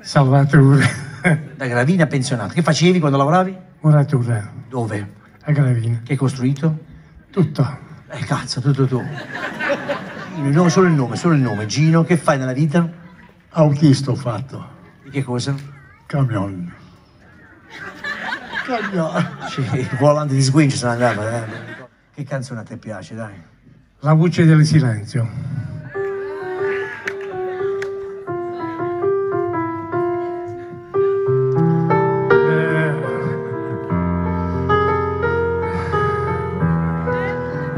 Salvatore. Da Gravina pensionato. Che facevi quando lavoravi? Muratura. Dove? A Gravina. Che hai costruito? Tutto. Eh cazzo, tutto tu. Nome, solo il nome, solo il nome. Gino, che fai nella vita? Autista ho fatto. Di che cosa? Camion. Camion. Sì, il volante di Squinch se ne andava. eh. Che canzone a te piace, dai? La voce del silenzio.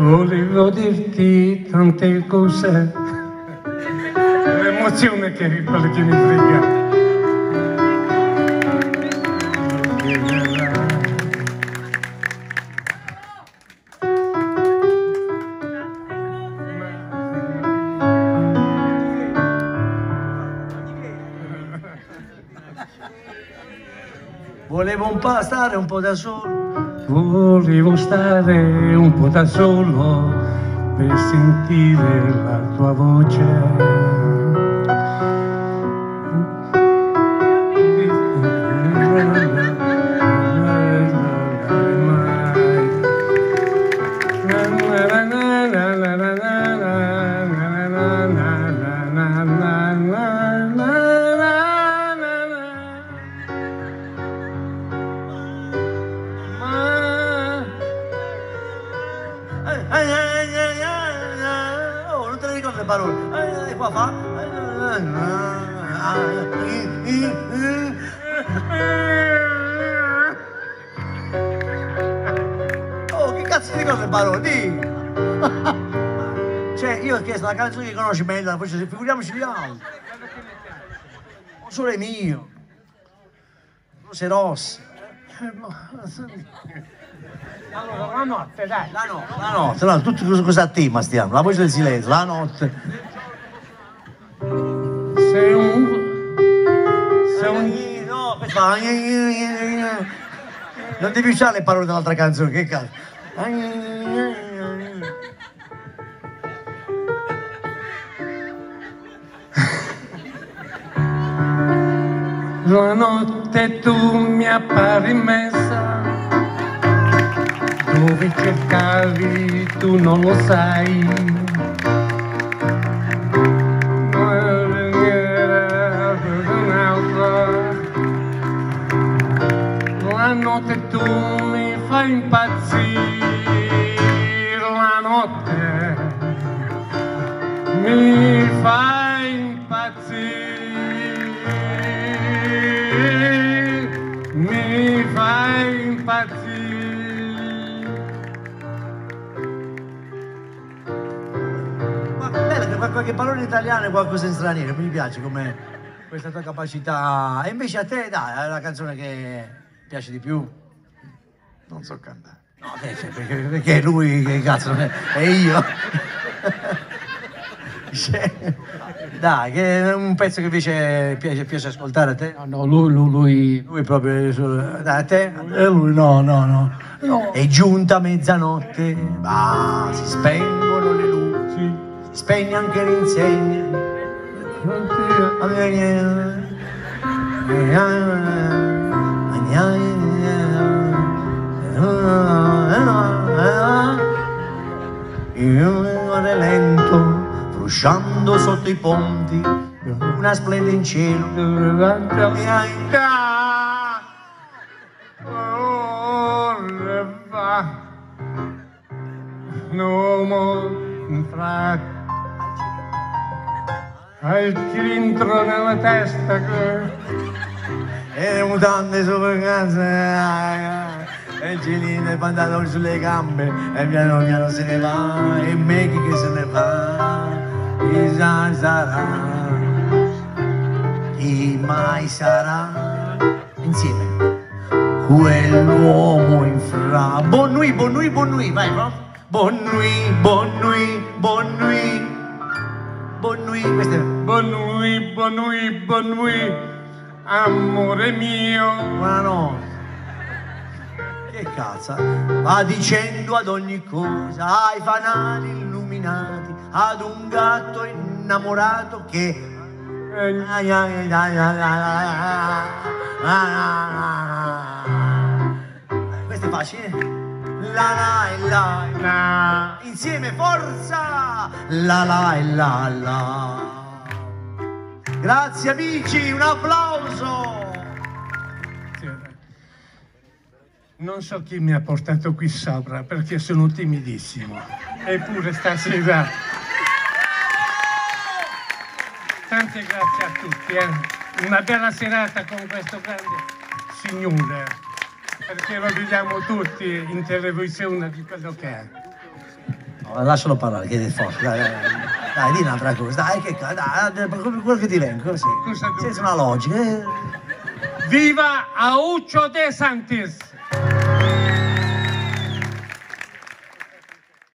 Volevo dirti tante cose, l'emozione che è quella che mi frega. Volevo un po' stare un po' da solo. Volevo stare un po' da solo per sentire la tua voce. Non te le ricordo le parole. Eh, eh, qua fa. Eh, eh, eh, eh. Oh, che cazzo ricordo le parole? Di! Cioè, io ho chiesto la canzone che conosci meglio, la voce, figuriamoci gli altri. Non solo è mio. Rose rosse. Allora, la notte, dai. La notte, la notte, no, tutti cosa, cosa a tema stiamo? La voce del silenzio, la notte. Sei un... Sei un... No, aspetta. Non devi usare le parole dell'altra canzone, che cazzo. La notte tu mi appari messa, dove cercavi tu non lo sai. La notte tu mi fai impazzire, la notte mi qualche parola in italiano e qualcosa in straniero, mi piace come questa tua capacità. E invece a te, dai, è la canzone che piace di più. Non so cantare. No, eh, cioè, perché, perché lui, che cazzo, è io. Cioè, Dai, che è un pezzo che invece piace, piace ascoltare a te. No, no, lui, lui, lui... Lui proprio, dai, a te? E lui no, no, no. No. È giunta mezzanotte, ah, si spengono spegne anche l'insegna. Io ero lento, frusciando sotto i ponti, una splende in cielo. No more hai il cilindro nella testa E le mutande sopra casa, e il cilindro e i sulle gambe, e piano piano se ne va, e Maggie che se ne va, chissà sarà, chi mai sarà, insieme, quell'uomo in fra. Bon nuit, bon nuit, bon nuit, vai, no? Bon nuit, bon nuit, bon nuit, bon nuit, questo è... Bon nuit, bon nuit, bon nuit, amore mio. Buonanotte. Che cazzo? Va dicendo ad ogni cosa, ai fanali illuminati, ad un gatto innamorato che Eh. Questo è facile. La la la la, Insieme forza! La la la la. Grazie amici, un applauso! Non so chi mi ha portato qui sopra perché sono timidissimo. Eppure stasera. Tante grazie a tutti. eh. Una bella serata con questo grande signore. Perché lo vediamo tutti in televisione di quello che è. Lascialo parlare, che è forte. Dai, dai, dai. Dai, un'altra cosa. Dai, che dai, quello che ti vengo, così. Senza una logica. eh. Viva Auccio De Santis!